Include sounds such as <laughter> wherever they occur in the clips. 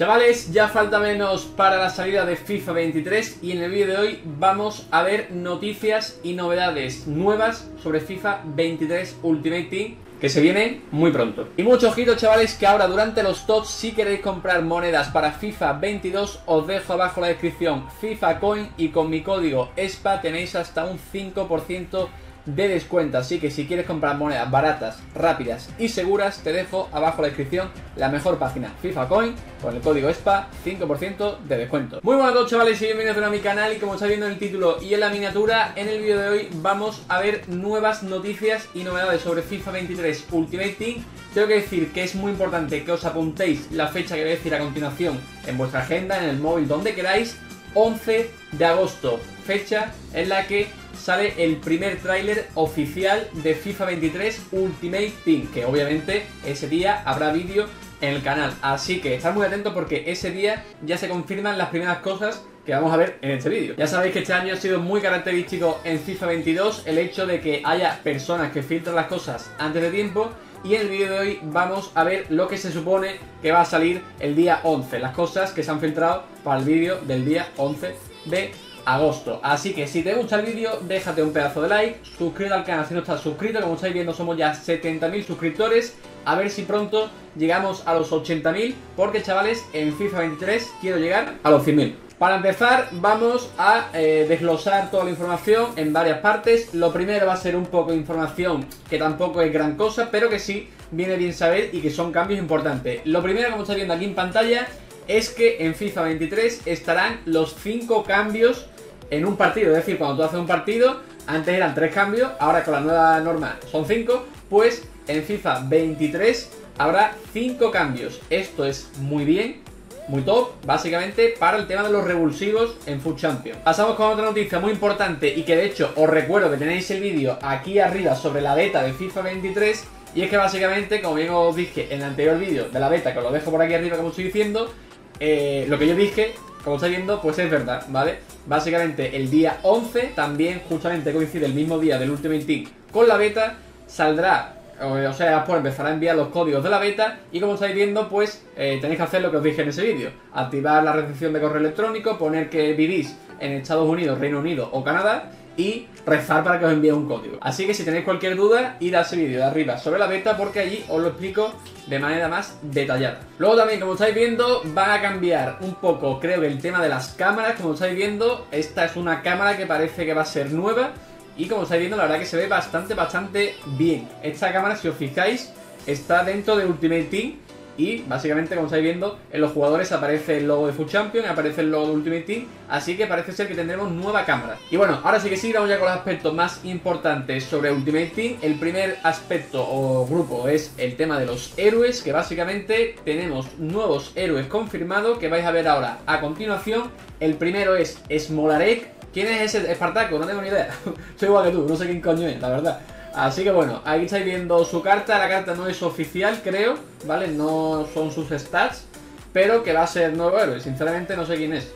Chavales, ya falta menos para la salida de FIFA 23 y en el vídeo de hoy vamos a ver noticias y novedades nuevas sobre FIFA 23 Ultimate Team que se viene muy pronto. Y mucho ojito chavales que ahora durante los TOTS si queréis comprar monedas para FIFA 22 os dejo abajo la descripción FIFA Coin y con mi código ESPA tenéis hasta un 5% de descuento. Así que si quieres comprar monedas baratas, rápidas y seguras, te dejo abajo la descripción la mejor página FIFA Coin con el código ESPA 5% de descuento. Muy buenas a todos chavales y bienvenidos a mi canal y como estáis viendo en el título y en la miniatura, en el vídeo de hoy vamos a ver nuevas noticias y novedades sobre FIFA 23 Ultimate Team. Tengo que decir que es muy importante que os apuntéis la fecha que voy a decir a continuación en vuestra agenda, en el móvil, donde queráis 11 de agosto, fecha en la que sale el primer tráiler oficial de FIFA 23 Ultimate Team, que obviamente ese día habrá vídeo en el canal. Así que estad muy atentos porque ese día ya se confirman las primeras cosas que vamos a ver en este vídeo. Ya sabéis que este año ha sido muy característico en FIFA 22 el hecho de que haya personas que filtran las cosas antes de tiempo y en el vídeo de hoy vamos a ver lo que se supone que va a salir el día 11, las cosas que se han filtrado para el vídeo del día 11 de agosto. Así que si te gusta el vídeo, déjate un pedazo de like, suscríbete al canal si no estás suscrito, como estáis viendo somos ya 70.000 suscriptores, a ver si pronto llegamos a los 80.000, porque chavales, en FIFA 23 quiero llegar a los 100.000. Para empezar vamos a eh, desglosar toda la información en varias partes. Lo primero va a ser un poco de información que tampoco es gran cosa, pero que sí viene bien saber y que son cambios importantes. Lo primero, como estáis viendo aquí en pantalla, es que en FIFA 23 estarán los 5 cambios en un partido. Es decir, cuando tú haces un partido, antes eran 3 cambios, ahora con la nueva norma son 5, pues en FIFA 23 habrá 5 cambios. Esto es muy bien, muy top, básicamente para el tema de los revulsivos en Food Champion. Pasamos con otra noticia muy importante y que de hecho os recuerdo que tenéis el vídeo aquí arriba sobre la beta de FIFA 23 y es que básicamente, como bien os dije en el anterior vídeo de la beta, que os lo dejo por aquí arriba como estoy diciendo, eh, lo que yo dije, como estáis viendo, pues es verdad, ¿vale? Básicamente el día 11, también justamente coincide el mismo día del Ultimate Team con la beta, saldrá o sea, pues empezar a enviar los códigos de la beta y como estáis viendo, pues eh, tenéis que hacer lo que os dije en ese vídeo. Activar la recepción de correo electrónico, poner que vivís en Estados Unidos, Reino Unido o Canadá y rezar para que os envíe un código. Así que si tenéis cualquier duda, id a ese vídeo de arriba sobre la beta porque allí os lo explico de manera más detallada. Luego también, como estáis viendo, van a cambiar un poco, creo el tema de las cámaras. Como estáis viendo, esta es una cámara que parece que va a ser nueva y como estáis viendo, la verdad que se ve bastante, bastante bien. Esta cámara, si os fijáis, está dentro de Ultimate Team. Y básicamente, como estáis viendo, en los jugadores aparece el logo de Food Champion, aparece el logo de Ultimate Team, así que parece ser que tendremos nueva cámara. Y bueno, ahora sí que sí, vamos ya con los aspectos más importantes sobre Ultimate Team. El primer aspecto o grupo es el tema de los héroes, que básicamente tenemos nuevos héroes confirmados que vais a ver ahora a continuación. El primero es Smolarek, ¿Quién es ese Espartaco? No tengo ni idea. <laughs> Soy igual que tú, no sé quién coño es, la verdad. Así que bueno, ahí estáis viendo su carta. La carta no es oficial, creo, ¿vale? No son sus stats, pero que va a ser nuevo héroe. Sinceramente no sé quién es,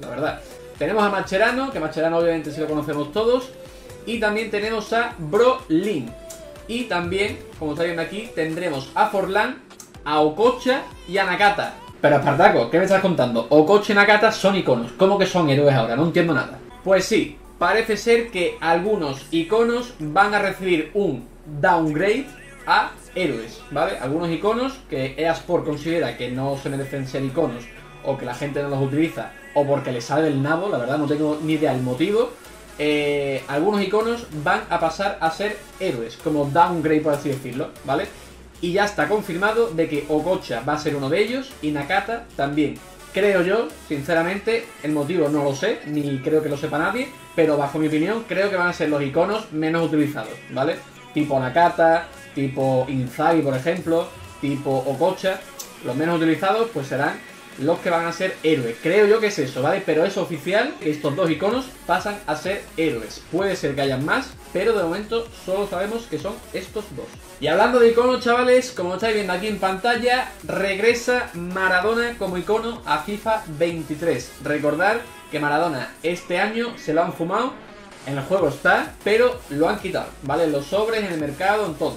la verdad. Tenemos a Macherano, que Macherano obviamente sí lo conocemos todos. Y también tenemos a Brolin. Y también, como estáis viendo aquí, tendremos a Forlan, a Okocha y a Nakata. Pero Espartaco, ¿qué me estás contando? Okocha y Nakata son iconos. ¿Cómo que son héroes ahora? No entiendo nada. Pues sí, parece ser que algunos iconos van a recibir un downgrade a héroes, ¿vale? Algunos iconos que EASport considera que no se merecen ser iconos o que la gente no los utiliza o porque les sale del nabo, la verdad no tengo ni idea del motivo. Eh, algunos iconos van a pasar a ser héroes, como downgrade por así decirlo, ¿vale? Y ya está confirmado de que Okocha va a ser uno de ellos y Nakata también. Creo yo, sinceramente, el motivo no lo sé, ni creo que lo sepa nadie, pero bajo mi opinión creo que van a ser los iconos menos utilizados, ¿vale? Tipo Nakata, tipo Inzaghi, por ejemplo, tipo Okocha, los menos utilizados pues serán los que van a ser héroes. Creo yo que es eso, ¿vale? Pero es oficial que estos dos iconos pasan a ser héroes. Puede ser que hayan más, pero de momento solo sabemos que son estos dos. Y hablando de iconos, chavales, como estáis viendo aquí en pantalla, regresa Maradona como icono a FIFA 23. Recordar que Maradona este año se lo han fumado, en el juego está, pero lo han quitado, ¿vale? En los sobres, en el mercado, en todo.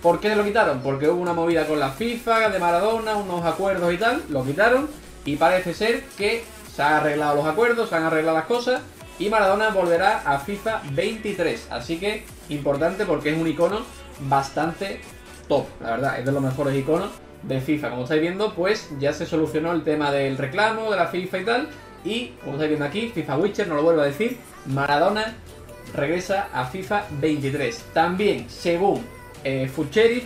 ¿Por qué lo quitaron? Porque hubo una movida con la FIFA de Maradona, unos acuerdos y tal, lo quitaron y parece ser que se han arreglado los acuerdos, se han arreglado las cosas y Maradona volverá a FIFA 23. Así que importante porque es un icono bastante top, la verdad, es de los mejores iconos de FIFA. Como estáis viendo, pues ya se solucionó el tema del reclamo de la FIFA y tal. Y como estáis viendo aquí, FIFA Witcher, no lo vuelvo a decir, Maradona regresa a FIFA 23. También, según eh,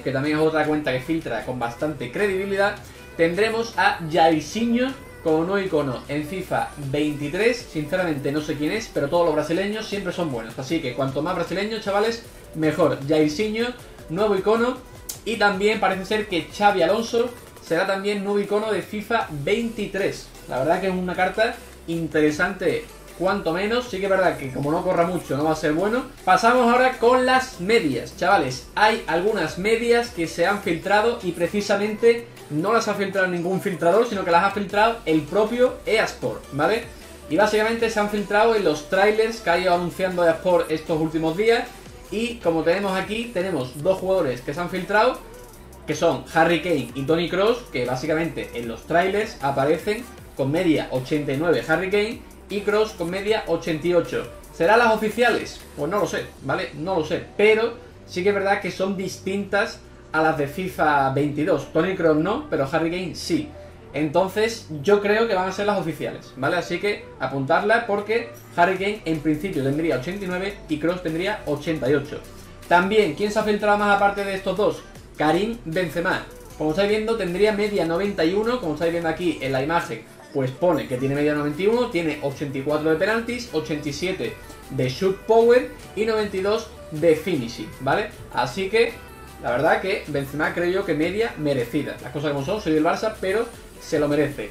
que también es otra cuenta que filtra con bastante credibilidad, tendremos a Jairzinho como nuevo icono en FIFA 23. Sinceramente no sé quién es, pero todos los brasileños siempre son buenos. Así que cuanto más brasileños, chavales, mejor. Jairzinho, nuevo icono. Y también parece ser que Xavi Alonso será también nuevo icono de FIFA 23. La verdad que es una carta interesante cuanto menos. Sí que es verdad que como no corra mucho no va a ser bueno. Pasamos ahora con las medias. Chavales, hay algunas medias que se han filtrado y precisamente no las ha filtrado ningún filtrador, sino que las ha filtrado el propio EASport, ¿vale? Y básicamente se han filtrado en los trailers que ha ido anunciando EASport estos últimos días. Y como tenemos aquí, tenemos dos jugadores que se han filtrado, que son Harry Kane y Tony Cross, que básicamente en los trailers aparecen con media 89 Harry Kane y Cross con media 88. ¿Serán las oficiales? Pues no lo sé, ¿vale? No lo sé. Pero sí que es verdad que son distintas a las de FIFA 22. Tony Cross no, pero Harry Kane sí. Entonces yo creo que van a ser las oficiales, ¿vale? Así que apuntarla porque Harry Kane en principio tendría 89 y Cross tendría 88. También, ¿quién se ha filtrado más aparte de estos dos? Karim Benzema. Como estáis viendo, tendría media 91, como estáis viendo aquí en la imagen, pues pone que tiene media 91, tiene 84 de penaltis, 87 de shoot power y 92 de finishing, ¿vale? Así que, la verdad que Benzema creo yo que media merecida. Las cosas como son, soy del Barça, pero se lo merece.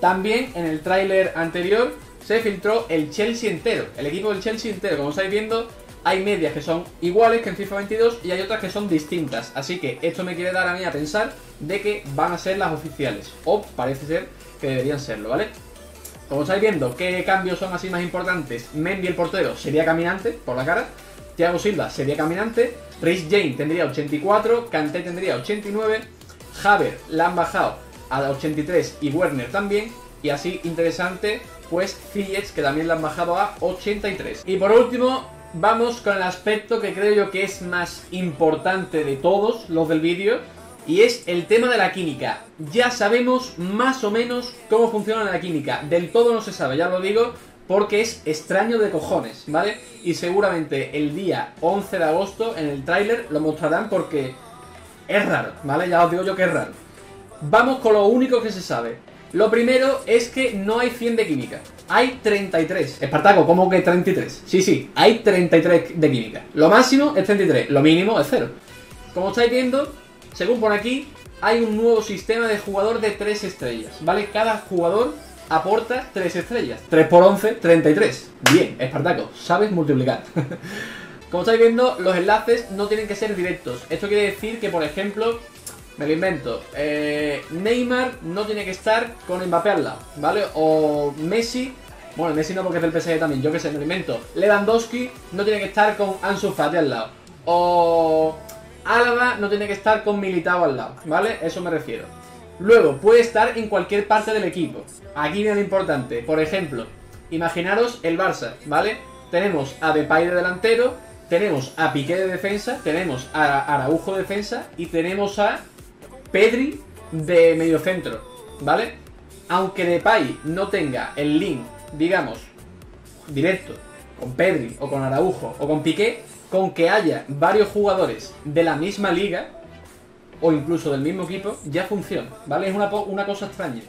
También en el tráiler anterior se filtró el Chelsea entero, el equipo del Chelsea entero. Como estáis viendo, hay medias que son iguales que en FIFA 22 y hay otras que son distintas. Así que esto me quiere dar a mí a pensar de que van a ser las oficiales. O parece ser que deberían serlo, ¿vale? Como estáis viendo, ¿qué cambios son así más importantes? Mendy el portero sería caminante por la cara. Thiago Silva sería caminante. Rhys Jane tendría 84. Kanté tendría 89. Haver la han bajado a la 83 y Werner también. Y así interesante, pues Ziyech que también la han bajado a 83. Y por último, vamos con el aspecto que creo yo que es más importante de todos los del vídeo y es el tema de la química. Ya sabemos más o menos cómo funciona la química. Del todo no se sabe, ya lo digo, porque es extraño de cojones, ¿vale? Y seguramente el día 11 de agosto en el tráiler lo mostrarán porque es raro, ¿vale? Ya os digo yo que es raro. Vamos con lo único que se sabe. Lo primero es que no hay 100 de química. Hay 33. Espartaco, ¿cómo que 33? Sí, sí, hay 33 de química. Lo máximo es 33, lo mínimo es 0. Como estáis viendo, según por aquí, hay un nuevo sistema de jugador de 3 estrellas, ¿vale? Cada jugador aporta 3 estrellas. 3 por 11, 33. Bien, Espartaco, sabes multiplicar. <laughs> Como estáis viendo, los enlaces no tienen que ser directos. Esto quiere decir que, por ejemplo, me lo invento, eh, Neymar no tiene que estar con Mbappé al lado, ¿vale? O Messi, bueno, Messi no porque es del PSG también, yo que sé, me lo invento. Lewandowski no tiene que estar con Ansu Fati al lado. O Álava no tiene que estar con Militao al lado, ¿vale? Eso me refiero. Luego, puede estar en cualquier parte del equipo. Aquí viene lo importante. Por ejemplo, imaginaros el Barça, ¿vale? Tenemos a Depay de delantero, tenemos a Piqué de defensa, tenemos a Araujo de defensa y tenemos a Pedri de mediocentro, ¿vale? Aunque Depay no tenga el link, digamos, directo con Pedri o con Araujo o con Piqué, con que haya varios jugadores de la misma liga o incluso del mismo equipo, ya funciona, ¿vale? Es una, una cosa extraña.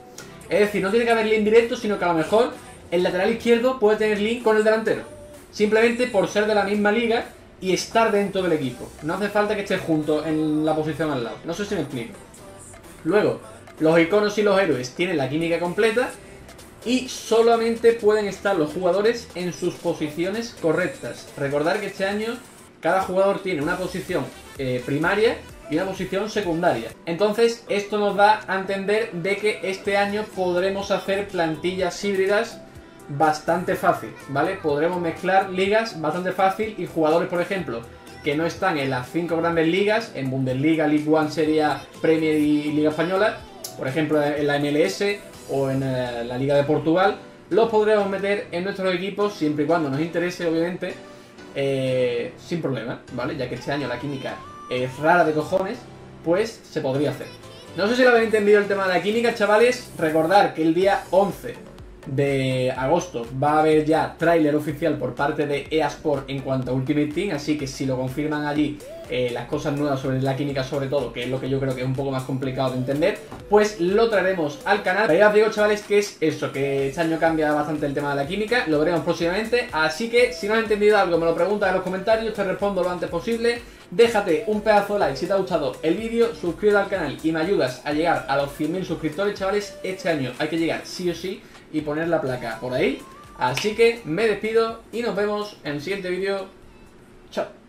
Es decir, no tiene que haber link directo, sino que a lo mejor el lateral izquierdo puede tener link con el delantero. Simplemente por ser de la misma liga y estar dentro del equipo. No hace falta que esté junto en la posición al lado. No sé si me explico. Luego, los iconos y los héroes tienen la química completa y solamente pueden estar los jugadores en sus posiciones correctas. Recordar que este año cada jugador tiene una posición eh, primaria y una posición secundaria. Entonces, esto nos da a entender de que este año podremos hacer plantillas híbridas bastante fácil, ¿vale? Podremos mezclar ligas bastante fácil y jugadores, por ejemplo, que no están en las cinco grandes ligas, en Bundesliga, League One sería Premier y Liga Española, por ejemplo en la MLS o en eh, la Liga de Portugal, los podremos meter en nuestros equipos siempre y cuando nos interese, obviamente, eh, sin problema, ¿vale? Ya que este año la química es rara de cojones, pues se podría hacer. No sé si lo habéis entendido el tema de la química, chavales. Recordar que el día 11 de agosto va a haber ya tráiler oficial por parte de EA Sport en cuanto a Ultimate Team, así que si lo confirman allí eh, las cosas nuevas sobre la química sobre todo, que es lo que yo creo que es un poco más complicado de entender, pues lo traeremos al canal. Pero ya os digo chavales que es eso, que este año cambia bastante el tema de la química, lo veremos próximamente, así que si no has entendido algo me lo preguntas en los comentarios, te respondo lo antes posible. Déjate un pedazo de like si te ha gustado el vídeo, suscríbete al canal y me ayudas a llegar a los 100.000 suscriptores, chavales. Este año hay que llegar sí o sí y poner la placa por ahí. Así que me despido y nos vemos en el siguiente vídeo. Chao.